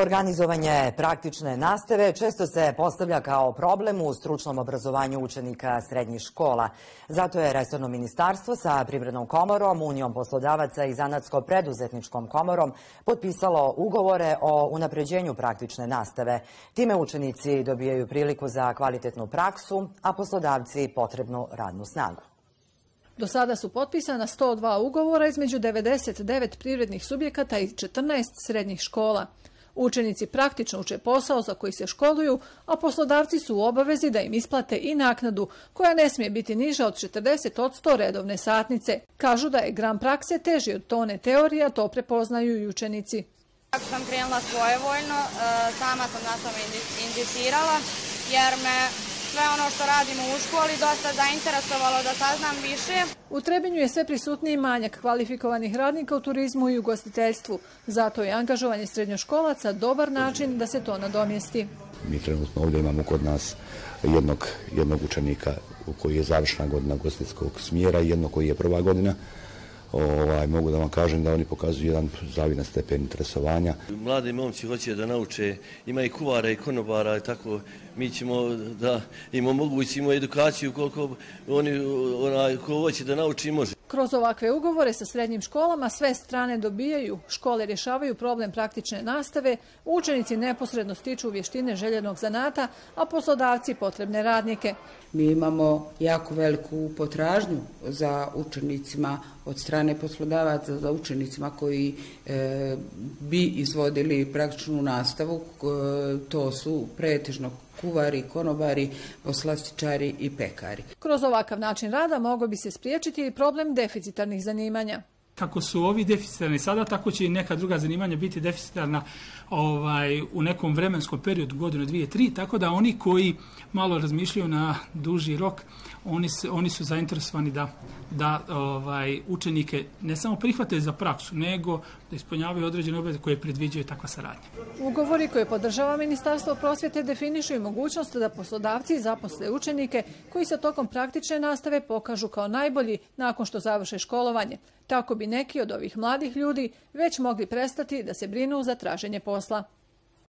Organizovanje praktične nastave često se postavlja kao problem u stručnom obrazovanju učenika srednjih škola. Zato je Restorno ministarstvo sa Privrednom komorom, Unijom poslodavaca i Zanatsko-preduzetničkom komorom potpisalo ugovore o unapređenju praktične nastave. Time učenici dobijaju priliku za kvalitetnu praksu, a poslodavci potrebnu radnu snagu. Do sada su potpisana 102 ugovora između 99 privrednih subjekata i 14 srednjih škola. Učenici praktično uče posao za koji se školuju, a poslodavci su u obavezi da im isplate i naknadu, koja ne smije biti niža od 40 od 100 redovne satnice. Kažu da je gram prakse teži od tone teorija, to prepoznaju i učenici. Kako sam krenula svojevoljno, e, sama sam na tome indicirala, jer me sve ono što radimo u školi dosta zainteresovalo da saznam više. U Trebinju je sve prisutniji manjak kvalifikovanih radnika u turizmu i ugostiteljstvu. Zato je angažovanje srednjoškolaca dobar način da se to nadomjesti. Mi trenutno ovdje imamo kod nas jednog, jednog učenika koji je završna godina gostiteljskog smjera i jednog koji je prva godina ovaj, mogu da vam kažem da oni pokazuju jedan zavidan stepen interesovanja. Mladi momci hoće da nauče, ima i kuvara i konobara i tako, mi ćemo da im omogućimo edukaciju koliko oni, onaj, ko hoće da nauči može. Kroz ovakve ugovore sa srednjim školama sve strane dobijaju, škole rješavaju problem praktične nastave, učenici neposredno stiču vještine željenog zanata, a poslodavci potrebne radnike. Mi imamo jako veliku potražnju za učenicima od strane poslodavaca, za učenicima koji e, bi izvodili praktičnu nastavu, e, to su pretežno kuvari, konobari, poslastičari i pekari. Kroz ovakav način rada mogo bi se spriječiti i problem deficitarnih zanimanja. Kako su ovi deficitarni sada, tako će i neka druga zanimanja biti deficitarna ovaj, u nekom vremenskom periodu, godinu, dvije, tri, tako da oni koji malo razmišljaju na duži rok, oni, se, oni su zainteresovani da, da ovaj, učenike ne samo prihvate za praksu, nego da ispunjavaju određene obveze koje predviđaju takva saradnja. Ugovori koje podržava Ministarstvo prosvjete definišu i mogućnost da poslodavci zaposle učenike koji se tokom praktične nastave pokažu kao najbolji nakon što završe školovanje. Tako bi neki od ovih mladih ljudi već mogli prestati da se brinu za traženje posla.